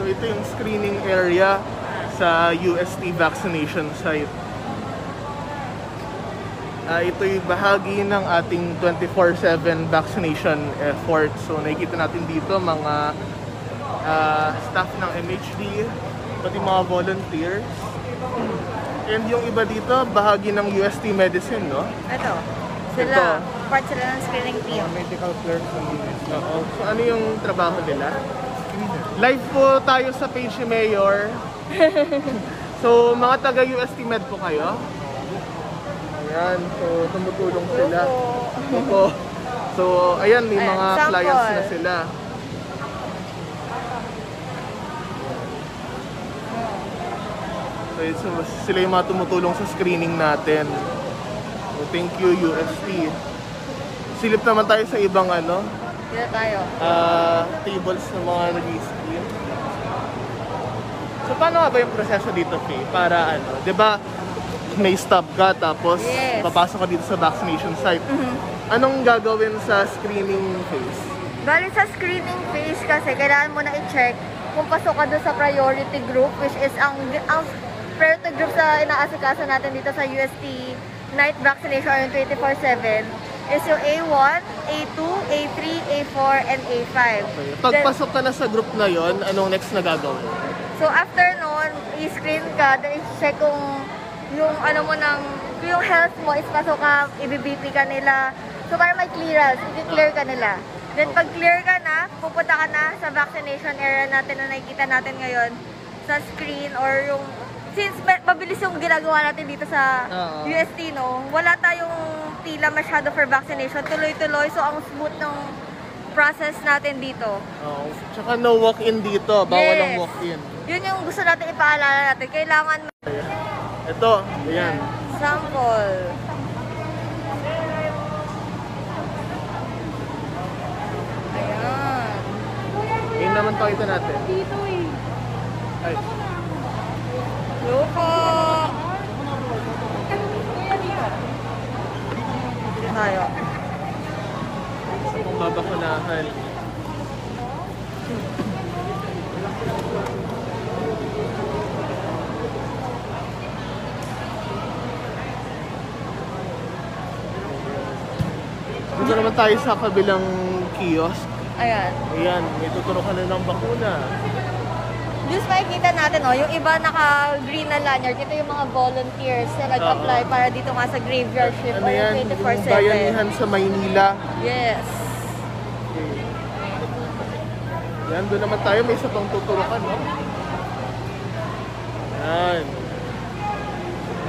So ito yung screening area sa UST vaccination site. Ah, ito yung bahagi ng ating 24-7 vaccination effort. So nakikita natin dito mga ah, staff ng MHD, pati mga volunteers. And yung iba dito, bahagi ng UST Medicine, no? Ito. Sila. Ito. Part sila ng screening team. medical clerks Oo. So ano yung trabaho nila? Live po tayo sa page ni Mayor. so mga taga UST Med po kayo? Ayan, so tumutulong sila. Opo. So ayan, may Ayan, mga sample. clients na sila. So so, sila yung mga tumutulong sa screening natin. So, thank you UST. Silip naman tayo sa ibang ano, Dito tayo. ah, tables ng mga nag-screen. So paano nga ba yung proseso dito, Faye? Para ano, 'di ba? May stop ka tapos Yes. papasok ka dito sa vaccination site. Anong gagawin sa screening phase? Bali sa screening phase kasi, kailangan mo na i-check kung pasok ka doon sa priority group, which is ang, ang priority group sa inaasikaso natin dito sa UST night vaccination or yung 24-7 is yung A1, A2, A3, A4, and A5. Okay. Pagpasok ka na sa group na yon, anong next na gagawin? So after nun, i-screen ka, then i-check kung yung ano mo ng, yung health mo is pasok ka, i-BP ka nila. So para may clearance, i-clear ka nila. Then pag clear ka na, pupunta ka na sa vaccination area natin na nakikita natin ngayon sa screen or yung since ma- mabilis yung ginagawa natin dito sa Oo. UST, no, wala tayong pila masyado for vaccination. Tuloy-tuloy. So, ang smooth ng process natin dito. Oh, tsaka no walk-in dito, bawal ang Yes. walk-in. Yun yung gusto natin ipaalala natin. Kailangan Ito, ayan. sample. Ayan. Ayun naman pakita natin. Dito eh. Ay, Lupo. Tayo. kung babakunahan. Dito naman tayo sa kabilang kiosk. Ayan. Ayan, may tuturo ka na ng bakuna. Just makikita natin, oh, yung iba naka-green na lanyard. Ito yung mga volunteers na nag-apply para dito nga sa graveyard shift. Ano or yan? yung Yung 24/7. bayanihan sa Maynila. Yes. Yan, doon naman tayo. May isa pang tuturukan, no? Yan.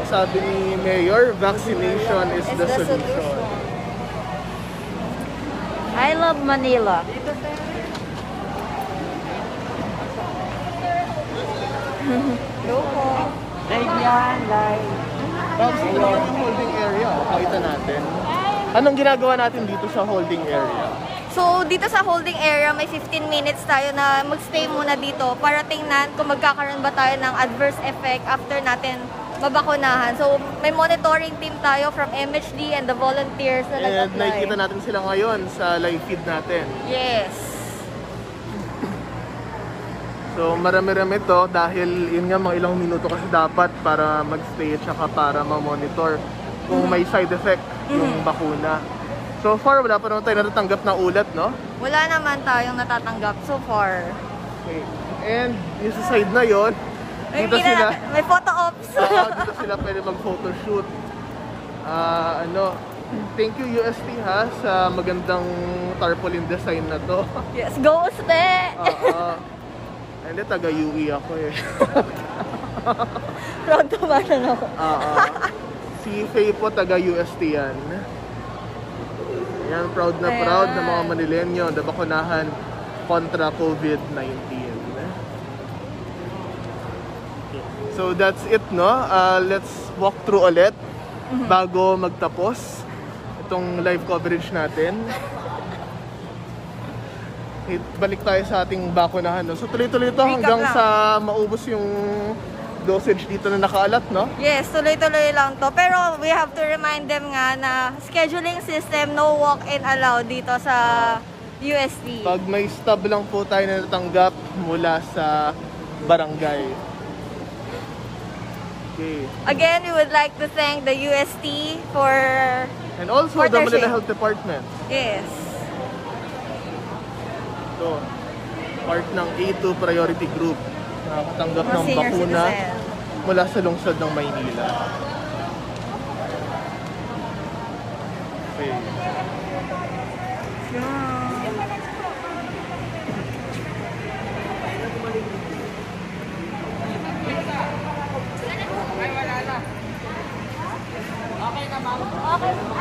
Sabi ni Mayor, vaccination is, Is the, the solution. solution. I love Manila. Loko. Tapos ito yung holding area. Pakita natin. Anong ginagawa natin dito sa holding area? So, dito sa holding area, may 15 minutes tayo na magstay muna dito para tingnan kung magkakaroon ba tayo ng adverse effect after natin mabakunahan. So, may monitoring team tayo from MHD and the volunteers na And nakikita nag-apply. natin sila ngayon sa live feed natin. Yes. So marami-rami to dahil yun nga mga ilang minuto kasi dapat para magstay at saka para ma-monitor kung may side effect yung bakuna. So far, wala pa naman tayo natatanggap na ulat, no? Wala naman tayong natatanggap so far. Okay. And yung sa side na yon, May, dito sila, natin- may photo ops. Oo, dito sila pwede mag-photoshoot. Ah, ano, thank you UST ha sa magandang tarpaulin design na to. yes, go Uste! Oo. Hindi, taga-UE ako eh. Proud to ba na ako? Oo. si Faye po, taga-UST yan. Yan, proud na Ayan. proud na mga Manilenyo na bakunahan kontra COVID-19. So that's it, no? Uh, let's walk through ulit bago magtapos itong live coverage natin. Balik tayo sa ating bakunahan. No? So tuloy-tuloy ito hanggang lang. sa maubos yung dosage dito na nakaalat, no? Yes, tuloy-tuloy lang to. Pero we have to remind them nga na scheduling system, no walk-in allowed dito sa UST. Pag may stub lang po tayo na natanggap mula sa barangay. Okay. Again, we would like to thank the UST for And also For the Manila. Health Department. yes. Ito, part ng A2 Priority Group. Nakakatanggap For ng bakuna citizen. mula sa lungsod ng Maynila. Okay. Hindi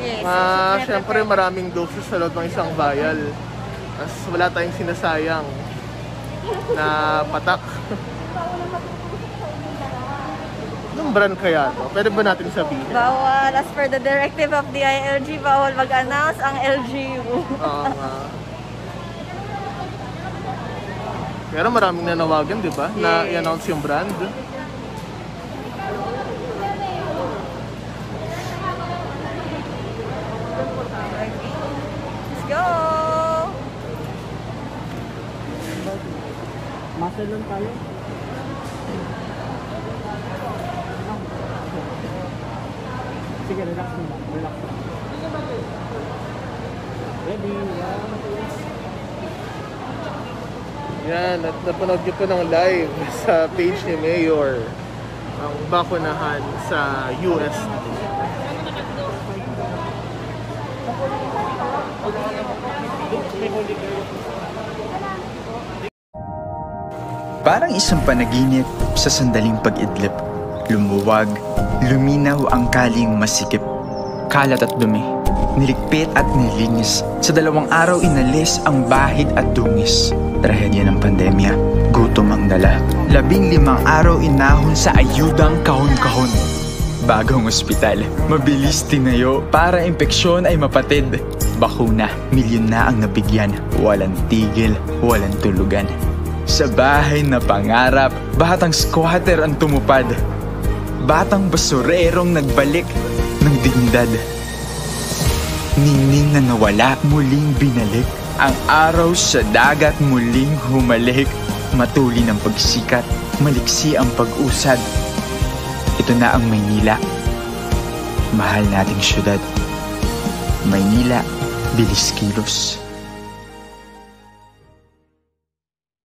Yes. Yes, syempre maraming doses sa loob ng isang vial. Tapos wala tayong sinasayang na patak. Anong brand kaya to? Pwede ba natin sabihin? Bawal. As per the directive of the ILG, bawal mag-announce ang LGU. Oo nga. Pero maraming nanawagan, di ba? Na i-announce yung brand. Let's go! Muscle lang tayo. Sige, relax mo lang. Relax lang. Ready? Yan, at napanood nyo po ng live sa page ni Mayor ang bakunahan sa US. Parang isang panaginip sa sandaling pag-idlip. Lumuwag, luminaw ang kaling masikip. Kalat at dumi, niligpit at nilinis. Sa dalawang araw inalis ang bahid at dungis. Trahedya ng pandemya, gutom ang dala. Labing limang araw inahon sa ayudang kahon-kahon. Bagong ospital, mabilis tinayo para impeksyon ay mapatid. Bakuna, milyon na ang nabigyan. Walang tigil, walang tulugan. Sa bahay na pangarap, batang squatter ang tumupad. Batang basurerong nagbalik ng dignidad. Ningning na nawala, muling binalik. Ang araw sa dagat muling humalik. Matuli ng pagsikat, maliksi ang pag-usad. Ito na ang Maynila. Mahal nating syudad. Maynila, bilis kilos.